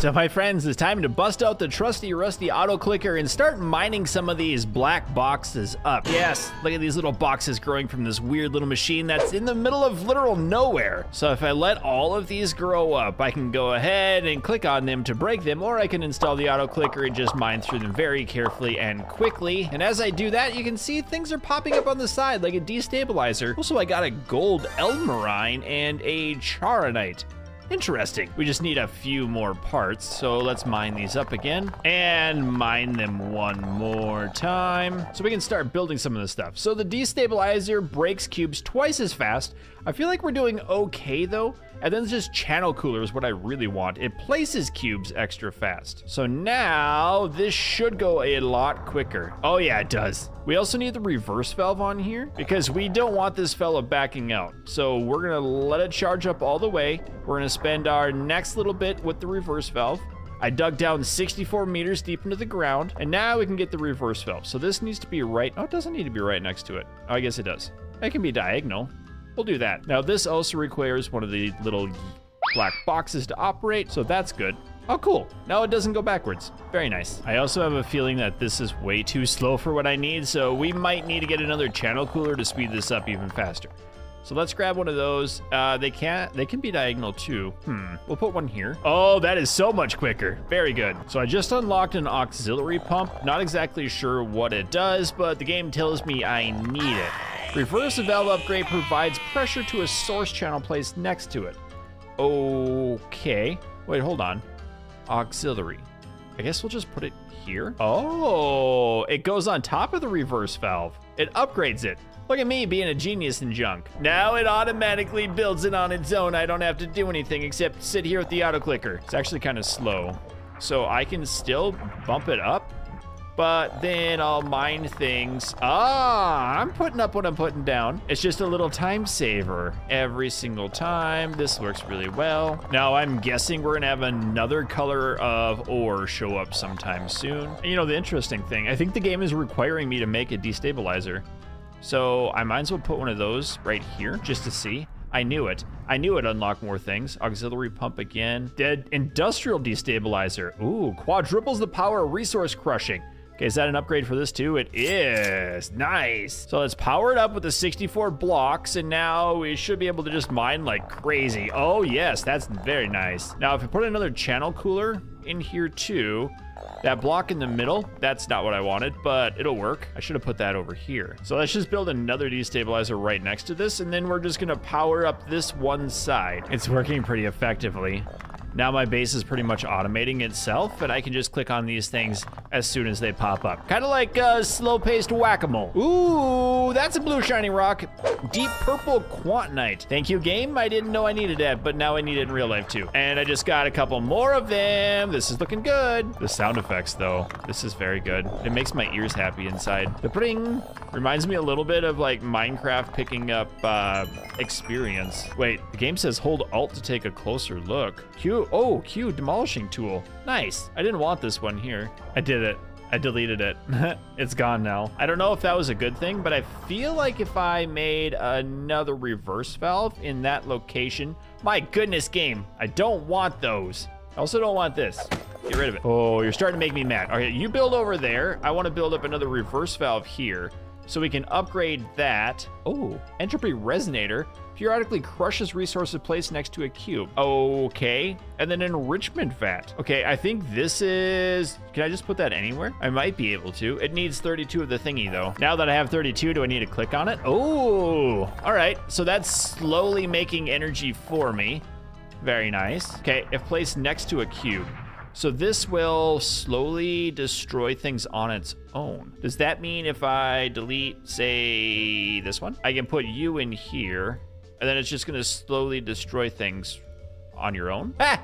So my friends, it's time to bust out the trusty rusty auto clicker and start mining some of these black boxes up. Yes, look at these little boxes growing from this weird little machine that's in the middle of literal nowhere. So if I let all of these grow up, I can go ahead and click on them to break them, or I can install the auto clicker and just mine through them very carefully and quickly. And as I do that, you can see things are popping up on the side like a destabilizer. Also, I got a gold Elmarine and a Charonite. Interesting. We just need a few more parts, so let's mine these up again and mine them one more time so we can start building some of this stuff. So the destabilizer breaks cubes twice as fast. I feel like we're doing okay though. And then just channel cooler is what I really want. It places cubes extra fast. So now this should go a lot quicker. Oh yeah, it does. We also need the reverse valve on here because we don't want this fella backing out. So we're gonna let it charge up all the way. We're gonna spend our next little bit with the reverse valve. I dug down 64 meters deep into the ground, and now we can get the reverse valve. So this needs to be right. Oh, it doesn't need to be right next to it. Oh, I guess it does. It can be diagonal. We'll do that. Now this also requires one of the little black boxes to operate, so that's good. Oh, cool. Now it doesn't go backwards. Very nice. I also have a feeling that this is way too slow for what I need, so we might need to get another channel cooler to speed this up even faster. So let's grab one of those. Uh, they can't, they can be diagonal too. Hmm, we'll put one here. Oh, that is so much quicker. Very good. So I just unlocked an auxiliary pump. Not exactly sure what it does, but the game tells me I need it. Reverse valve upgrade provides pressure to a source channel placed next to it. Okay. Wait, hold on. Auxiliary. I guess we'll just put it here. Oh, it goes on top of the reverse valve. It upgrades it. Look at me being a genius in junk. Now it automatically builds it on its own. I don't have to do anything except sit here with the auto clicker. It's actually kind of slow. So I can still bump it up but then I'll mine things. Ah, I'm putting up what I'm putting down. It's just a little time saver every single time. This works really well. Now I'm guessing we're gonna have another color of ore show up sometime soon. You know, the interesting thing, I think the game is requiring me to make a destabilizer. So I might as well put one of those right here just to see. I knew it. I knew it unlocked more things. Auxiliary pump again. Dead industrial destabilizer. Ooh, quadruples the power of resource crushing. Okay, is that an upgrade for this too? It is. Nice. So let's power it up with the 64 blocks, and now we should be able to just mine like crazy. Oh, yes, that's very nice. Now, if I put another channel cooler in here too, that block in the middle, that's not what I wanted, but it'll work. I should have put that over here. So let's just build another destabilizer right next to this, and then we're just gonna power up this one side. It's working pretty effectively. Now my base is pretty much automating itself, and I can just click on these things as soon as they pop up. Kind of like uh, slow-paced whack-a-mole. Ooh, that's a blue shiny rock. Deep purple quantinite. Thank you, game. I didn't know I needed that, but now I need it in real life too. And I just got a couple more of them. This is looking good. The sound effects, though, this is very good. It makes my ears happy inside. The bring reminds me a little bit of like Minecraft picking up uh, experience. Wait, the game says hold Alt to take a closer look. Oh, Q demolishing tool. Nice. I didn't want this one here. I did it. I deleted it. it's gone now. I don't know if that was a good thing, but I feel like if I made another reverse valve in that location, my goodness game, I don't want those. I also don't want this. Get rid of it. Oh, you're starting to make me mad. Okay, you build over there. I want to build up another reverse valve here so we can upgrade that. Oh, entropy resonator periodically crushes resources placed next to a cube. Okay, and then enrichment vat. Okay, I think this is, can I just put that anywhere? I might be able to. It needs 32 of the thingy though. Now that I have 32, do I need to click on it? Oh, all right. So that's slowly making energy for me. Very nice. Okay, if placed next to a cube. So this will slowly destroy things on its own. Does that mean if I delete, say, this one? I can put you in here, and then it's just gonna slowly destroy things on your own? Ah!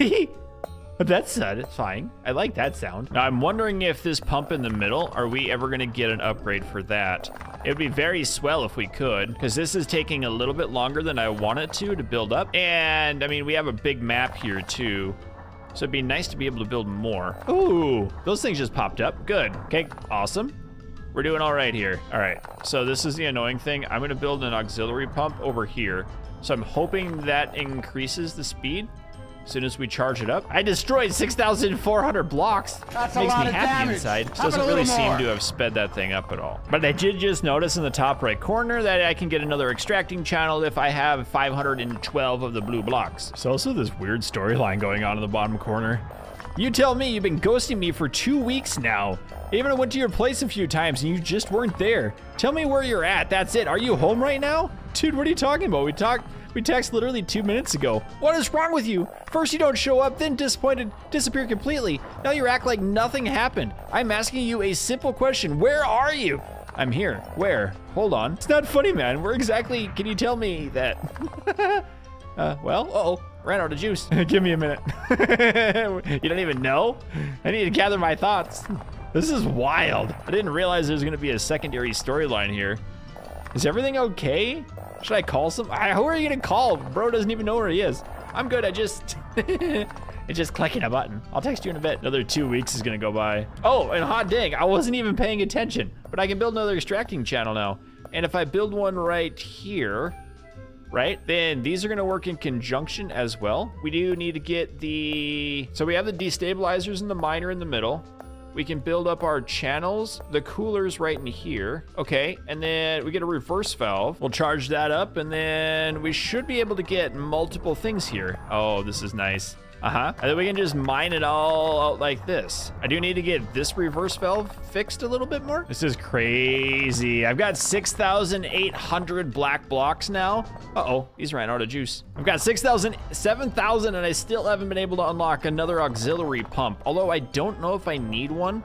That's satisfying. I like that sound. Now, I'm wondering if this pump in the middle, are we ever gonna get an upgrade for that? It would be very swell if we could, because this is taking a little bit longer than I want it to to build up. And, I mean, we have a big map here, too. So it'd be nice to be able to build more. Ooh, those things just popped up. Good. Okay, awesome. We're doing all right here. All right, so this is the annoying thing. I'm gonna build an auxiliary pump over here. So I'm hoping that increases the speed. As soon as we charge it up. I destroyed 6,400 blocks. That's a Makes lot me of happy damage. inside. How Doesn't really little seem to have sped that thing up at all. But I did just notice in the top right corner that I can get another extracting channel if I have 512 of the blue blocks. There's also this weird storyline going on in the bottom corner. You tell me you've been ghosting me for two weeks now. Even I went to your place a few times and you just weren't there. Tell me where you're at. That's it. Are you home right now? Dude, what are you talking about? We talked we texted literally two minutes ago. What is wrong with you? First you don't show up, then disappointed, disappear completely. Now you act like nothing happened. I'm asking you a simple question. Where are you? I'm here. Where? Hold on. It's not funny, man. Where exactly can you tell me that? Uh, well, uh-oh, ran out of juice. Give me a minute. you don't even know? I need to gather my thoughts. This is wild. I didn't realize there's gonna be a secondary storyline here. Is everything okay? Should I call some? I, who are you gonna call? Bro doesn't even know where he is. I'm good, I just... it's just clicking a button. I'll text you in a bit. Another two weeks is gonna go by. Oh, and hot dang, I wasn't even paying attention. But I can build another extracting channel now. And if I build one right here, right? Then these are gonna work in conjunction as well. We do need to get the, so we have the destabilizers and the miner in the middle. We can build up our channels, the coolers right in here. Okay, and then we get a reverse valve. We'll charge that up and then we should be able to get multiple things here. Oh, this is nice. Uh-huh. And then we can just mine it all out like this. I do need to get this reverse valve fixed a little bit more. This is crazy. I've got 6,800 black blocks now. Uh-oh, he's ran out of juice. I've got 6,000, 7,000, and I still haven't been able to unlock another auxiliary pump. Although I don't know if I need one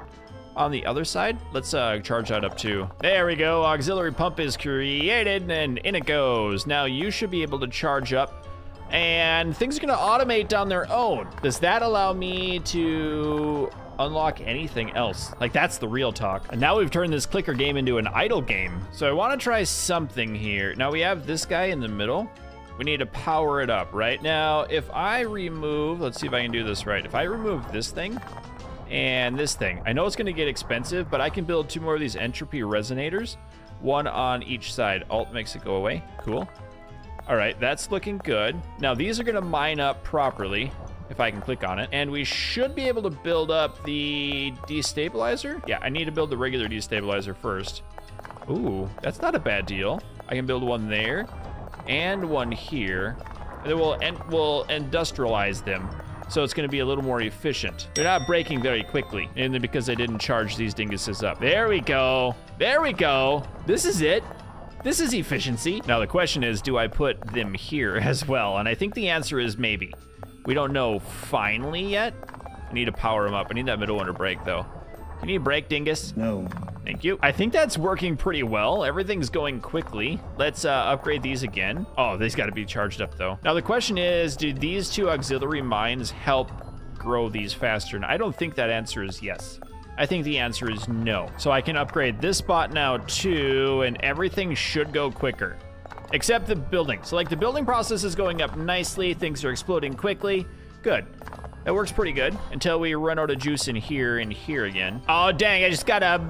on the other side. Let's uh, charge that up too. There we go. Auxiliary pump is created and in it goes. Now you should be able to charge up and things are gonna automate on their own. Does that allow me to unlock anything else? Like that's the real talk. And now we've turned this clicker game into an idle game. So I wanna try something here. Now we have this guy in the middle. We need to power it up, right? Now, if I remove, let's see if I can do this right. If I remove this thing and this thing, I know it's gonna get expensive, but I can build two more of these entropy resonators, one on each side. Alt makes it go away, cool. All right, that's looking good. Now these are gonna mine up properly if I can click on it. And we should be able to build up the destabilizer. Yeah, I need to build the regular destabilizer first. Ooh, that's not a bad deal. I can build one there and one here. And then we'll, we'll industrialize them. So it's gonna be a little more efficient. They're not breaking very quickly, and because I didn't charge these dinguses up. There we go. There we go. This is it. This is efficiency. Now the question is, do I put them here as well? And I think the answer is maybe. We don't know finally yet. I need to power them up. I need that middle one to break though. Can you break, dingus? No. Thank you. I think that's working pretty well. Everything's going quickly. Let's uh, upgrade these again. Oh, these got to be charged up though. Now the question is, do these two auxiliary mines help grow these faster? And I don't think that answer is yes. I think the answer is no. So I can upgrade this spot now too, and everything should go quicker. Except the building. So like the building process is going up nicely, things are exploding quickly. Good. That works pretty good until we run out of juice in here and here again. Oh, dang, I just got a,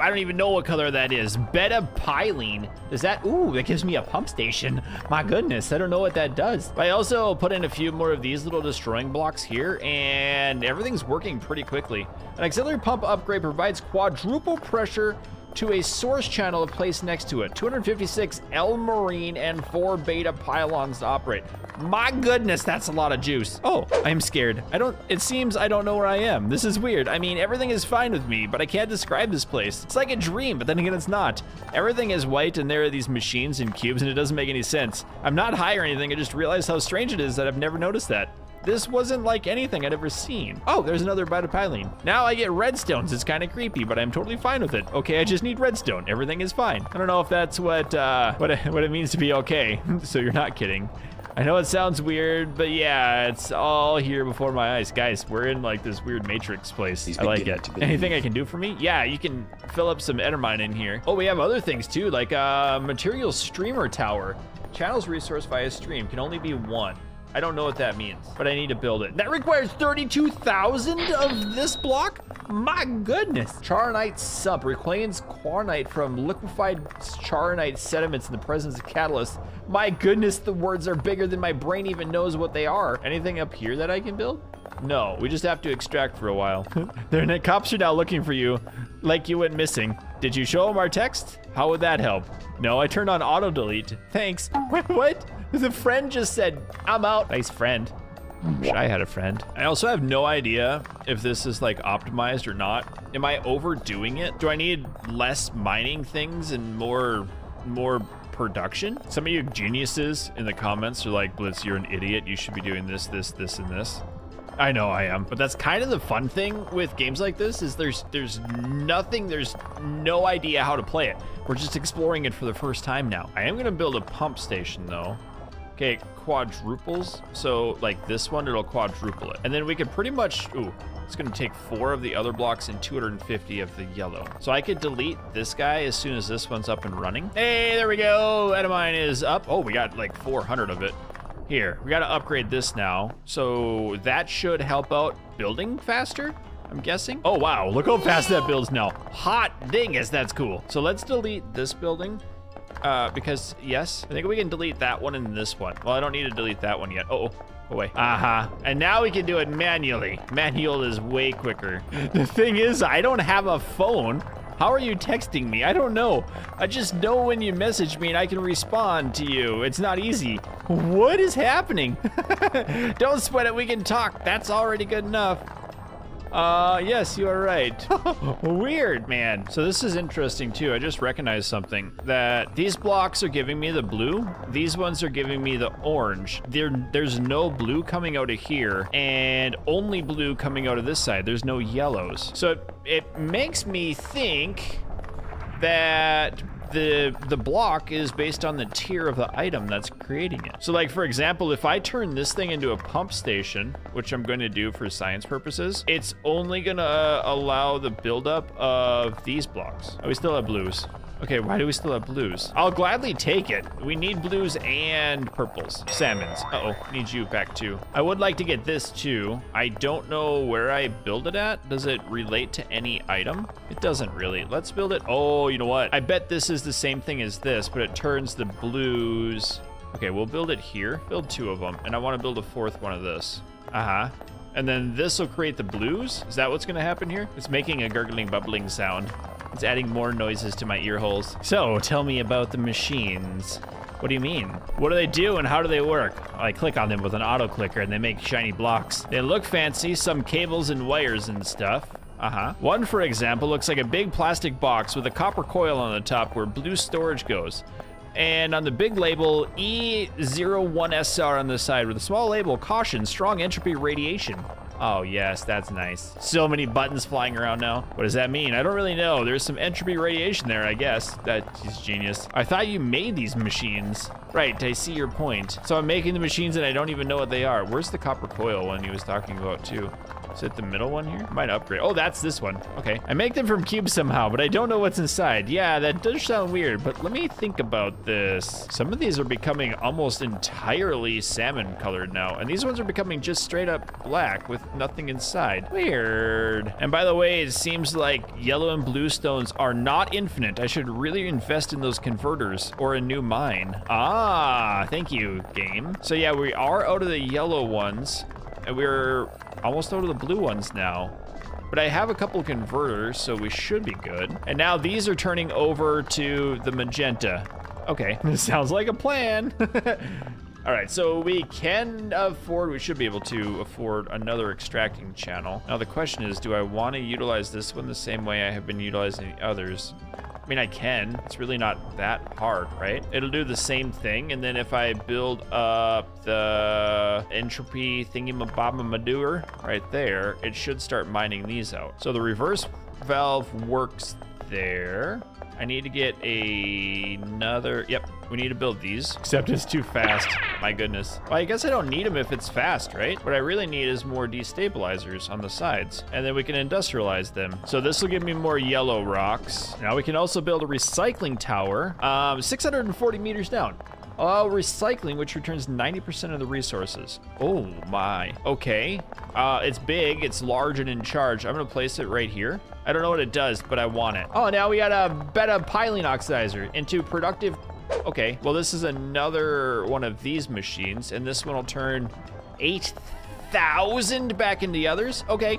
I don't even know what color that is. Beta Pylene. Is that, ooh, that gives me a pump station. My goodness, I don't know what that does. I also put in a few more of these little destroying blocks here and everything's working pretty quickly. An auxiliary pump upgrade provides quadruple pressure to a source channel placed next to it. 256 Elmarine and four beta pylenes to operate. My goodness, that's a lot of juice. Oh, I'm scared. I don't, it seems I don't know where I am. This is weird. I mean, everything is fine with me, but I can't describe this place. It's like a dream, but then again, it's not. Everything is white and there are these machines and cubes and it doesn't make any sense. I'm not high or anything. I just realized how strange it is that I've never noticed that. This wasn't like anything I'd ever seen. Oh, there's another Beta Pylene. Now I get redstones. It's kind of creepy, but I'm totally fine with it. Okay, I just need redstone. Everything is fine. I don't know if that's what uh, what, it, what it means to be okay. so you're not kidding. I know it sounds weird, but yeah, it's all here before my eyes. Guys, we're in like this weird matrix place. He's I like it. Anything I can do for me? Yeah, you can fill up some Endermine in here. Oh, we have other things too, like a material streamer tower. Channels resource via stream can only be one. I don't know what that means, but I need to build it. That requires 32,000 of this block? My goodness. Charonite sump reclaims quaranite from liquefied charonite sediments in the presence of catalyst. My goodness, the words are bigger than my brain even knows what they are. Anything up here that I can build? No, we just have to extract for a while. the cops are now looking for you, like you went missing. Did you show them our text? How would that help? No, I turned on auto delete. Thanks. what? The friend just said, I'm out. Nice friend. Wish I had a friend. I also have no idea if this is like optimized or not. Am I overdoing it? Do I need less mining things and more, more production? Some of you geniuses in the comments are like, Blitz, you're an idiot. You should be doing this, this, this, and this. I know I am, but that's kind of the fun thing with games like this is there's there's nothing, there's no idea how to play it. We're just exploring it for the first time now. I am gonna build a pump station though. Okay, quadruples. So like this one, it'll quadruple it. And then we could pretty much, ooh, it's gonna take four of the other blocks and 250 of the yellow. So I could delete this guy as soon as this one's up and running. Hey, there we go. Adamine is up. Oh, we got like 400 of it. Here, we gotta upgrade this now. So that should help out building faster, I'm guessing. Oh, wow, look how fast that builds now. Hot dingus, that's cool. So let's delete this building. Uh, because yes, I think we can delete that one and this one. Well, I don't need to delete that one yet. Uh oh, away. Uh-huh. And now we can do it manually. Manual is way quicker. The thing is, I don't have a phone. How are you texting me? I don't know. I just know when you message me and I can respond to you. It's not easy. What is happening? don't sweat it, we can talk. That's already good enough. Uh, yes, you are right. Weird, man. So this is interesting too. I just recognized something that these blocks are giving me the blue. These ones are giving me the orange. There, there's no blue coming out of here and only blue coming out of this side. There's no yellows. So it, it makes me think that the the block is based on the tier of the item that's creating it. So like for example, if I turn this thing into a pump station, which I'm going to do for science purposes, it's only going to allow the buildup of these blocks. Oh, we still have blues. Okay, why do we still have blues? I'll gladly take it. We need blues and purples. Salmons. Uh oh need you back too. I would like to get this too. I don't know where I build it at. Does it relate to any item? It doesn't really. Let's build it. Oh, you know what? I bet this is the same thing as this, but it turns the blues. Okay, we'll build it here. Build two of them. And I want to build a fourth one of this. Uh-huh. And then this will create the blues? Is that what's gonna happen here? It's making a gurgling, bubbling sound. It's adding more noises to my ear holes. So, tell me about the machines. What do you mean? What do they do and how do they work? I click on them with an auto clicker and they make shiny blocks. They look fancy, some cables and wires and stuff. Uh-huh. One, for example, looks like a big plastic box with a copper coil on the top where blue storage goes. And on the big label, E01SR on the side with a small label, caution, strong entropy radiation. Oh, yes, that's nice. So many buttons flying around now. What does that mean? I don't really know. There's some entropy radiation there, I guess. That is genius. I thought you made these machines. Right, I see your point. So I'm making the machines and I don't even know what they are. Where's the copper coil one he was talking about too? Is it the middle one here? Might upgrade. Oh, that's this one. Okay. I make them from cubes somehow, but I don't know what's inside. Yeah, that does sound weird, but let me think about this. Some of these are becoming almost entirely salmon colored now, and these ones are becoming just straight up black with nothing inside. Weird. And by the way, it seems like yellow and blue stones are not infinite. I should really invest in those converters or a new mine. Ah, thank you, game. So yeah, we are out of the yellow ones, and we're almost out of the blue ones now. But I have a couple converters, so we should be good. And now these are turning over to the magenta. Okay, this sounds like a plan. All right, so we can afford, we should be able to afford another extracting channel. Now the question is, do I want to utilize this one the same way I have been utilizing the others? Mean, I can. It's really not that hard, right? It'll do the same thing, and then if I build up the entropy thingy-mababa-madoor right there, it should start mining these out. So the reverse valve works there. I need to get a, another, yep, we need to build these, except it's too fast. My goodness. Well, I guess I don't need them if it's fast, right? What I really need is more destabilizers on the sides, and then we can industrialize them. So this will give me more yellow rocks. Now we can also build a recycling tower, um, 640 meters down. Oh, recycling, which returns 90% of the resources. Oh my. Okay. Uh, it's big, it's large and in charge. I'm gonna place it right here. I don't know what it does, but I want it. Oh, now we got a beta pylene oxidizer into productive. Okay, well, this is another one of these machines, and this one will turn 8,000 back into the others. Okay,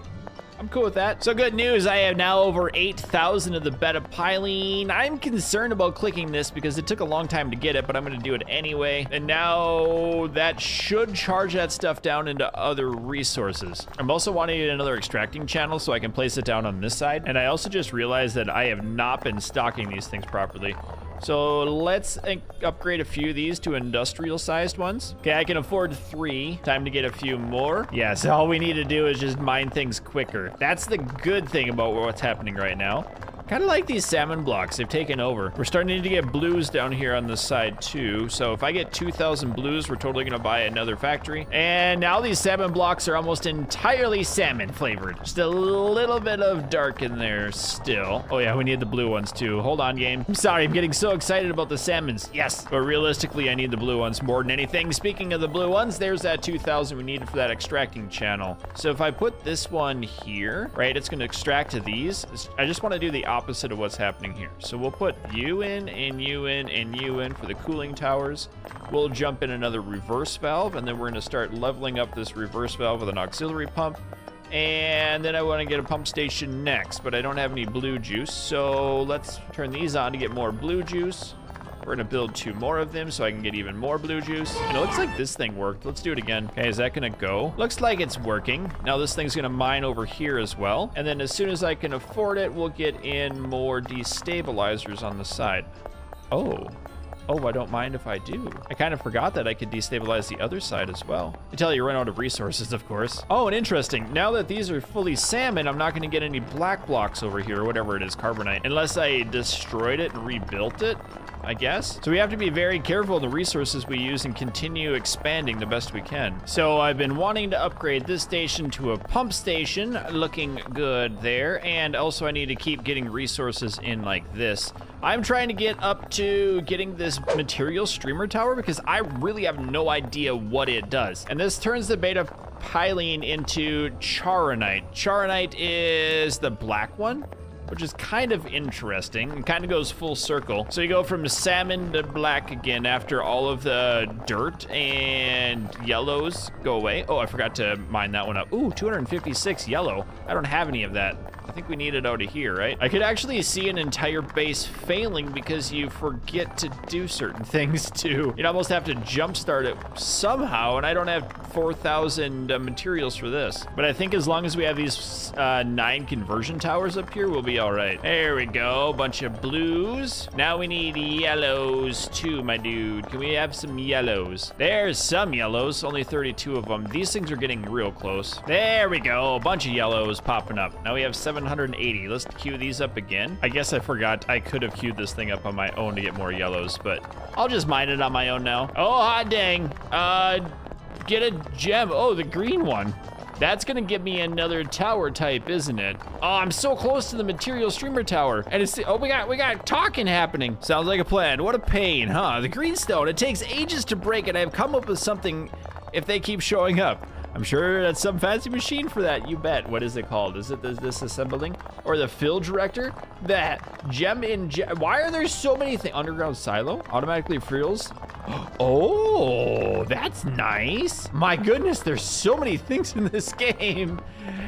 I'm cool with that. So good news, I have now over 8,000 of the beta pylene. I'm concerned about clicking this because it took a long time to get it, but I'm gonna do it anyway. And now that should charge that stuff down into other resources. I'm also wanting another extracting channel so I can place it down on this side. And I also just realized that I have not been stocking these things properly. So let's uh, upgrade a few of these to industrial sized ones. Okay, I can afford three. Time to get a few more. Yeah, so all we need to do is just mine things quicker. That's the good thing about what's happening right now. Kind of like these salmon blocks, they've taken over. We're starting to get blues down here on this side too. So if I get 2,000 blues, we're totally gonna buy another factory. And now these salmon blocks are almost entirely salmon flavored. Just a little bit of dark in there still. Oh yeah, we need the blue ones too. Hold on, game. I'm sorry, I'm getting so excited about the salmons. Yes, but realistically, I need the blue ones more than anything. Speaking of the blue ones, there's that 2,000 we needed for that extracting channel. So if I put this one here, right, it's gonna extract to these. I just wanna do the opposite opposite of what's happening here. So we'll put you in and you in and you in for the cooling towers. We'll jump in another reverse valve and then we're gonna start leveling up this reverse valve with an auxiliary pump. And then I want to get a pump station next, but I don't have any blue juice. So let's turn these on to get more blue juice. We're gonna build two more of them so I can get even more blue juice. And it looks like this thing worked. Let's do it again. Okay, is that gonna go? Looks like it's working. Now this thing's gonna mine over here as well. And then as soon as I can afford it, we'll get in more destabilizers on the side. Oh, Oh, I don't mind if I do. I kind of forgot that I could destabilize the other side as well. Until you run out of resources, of course. Oh, and interesting. Now that these are fully salmon, I'm not going to get any black blocks over here, whatever it is, carbonite, unless I destroyed it and rebuilt it. I guess. So we have to be very careful of the resources we use and continue expanding the best we can. So I've been wanting to upgrade this station to a pump station, looking good there. And also I need to keep getting resources in like this. I'm trying to get up to getting this material streamer tower because I really have no idea what it does. And this turns the beta pylene into charonite. Charonite is the black one which is kind of interesting. It kind of goes full circle. So you go from salmon to black again after all of the dirt and yellows go away. Oh, I forgot to mine that one up. Ooh, 256 yellow. I don't have any of that. I think we need it out of here, right? I could actually see an entire base failing because you forget to do certain things too. You'd almost have to jumpstart it somehow, and I don't have 4,000 uh, materials for this. But I think as long as we have these uh, nine conversion towers up here, we'll be all right. There we go, bunch of blues. Now we need yellows too, my dude. Can we have some yellows? There's some yellows, only 32 of them. These things are getting real close. There we go, a bunch of yellows popping up. Now we have 780. Let's queue these up again. I guess I forgot I could have queued this thing up on my own to get more yellows, but I'll just mine it on my own now. Oh, hot dang. Uh, get a gem. Oh, the green one. That's gonna give me another tower type, isn't it? Oh, I'm so close to the material streamer tower. And it's, oh, we got, we got talking happening. Sounds like a plan. What a pain, huh? The greenstone, it takes ages to break it. I've come up with something if they keep showing up. I'm sure that's some fancy machine for that, you bet. What is it called? Is it this, disassembling? Or the fill director? That gem in. Why are there so many things? Underground silo? Automatically fills? Oh, that's nice. My goodness, there's so many things in this game.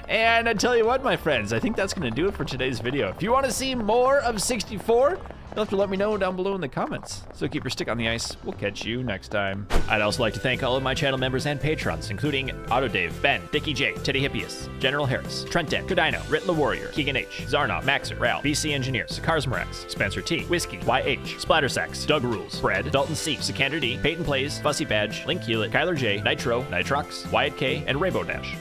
And I tell you what, my friends, I think that's gonna do it for today's video. If you wanna see more of 64, You'll have to let me know down below in the comments. So keep your stick on the ice. We'll catch you next time. I'd also like to thank all of my channel members and patrons, including AutoDave, Ben, Dickie J, Teddy Hippias, General Harris, Trent Deck, Kodino, Ritla Warrior, Keegan H, Zarnov, Maxer, Ral, BC Engineer, Sakars Morax, Spencer T, Whiskey, YH, Splattersax, Doug Rules, Fred, Dalton C, Sikander D, Peyton Plays, Fussy Badge, Link Hewlett, Kyler J, Nitro, Nitrox, Wyatt K, and Rainbow Dash.